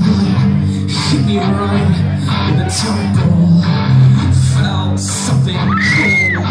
hit me right in the temple. Felt something cold